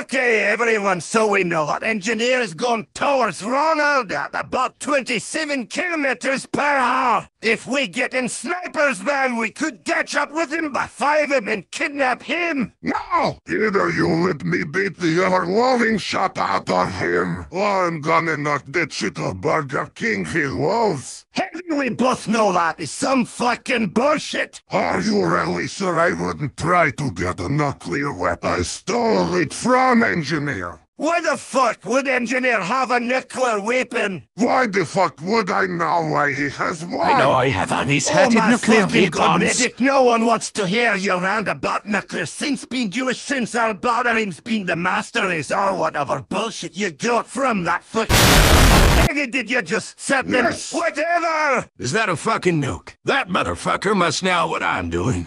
Okay, everyone, so we know that engineer is going towards Ronald at about 27 kilometers per hour. If we get in sniper's van, we could catch up with him by five him and kidnap him. No! Either you let me beat the ever loving shot out of him, or I'm gonna knock that shit of Burger King he loves. Heavy, we both know that is some fucking bullshit. Are you really sure I wouldn't try to get a nuclear weapon? I stole it from engineer. Why the fuck would engineer have a nuclear weapon? Why the fuck would I know why he has one? I know I have on his head oh, my nuclear fucking God, weapons. no one wants to hear your roundabout nuclear since being Jewish since Al-Badarim's been the master is or whatever bullshit you got from that fucking... Did you just set them? Yes. Whatever! Is that a fucking nuke? That motherfucker must know what I'm doing.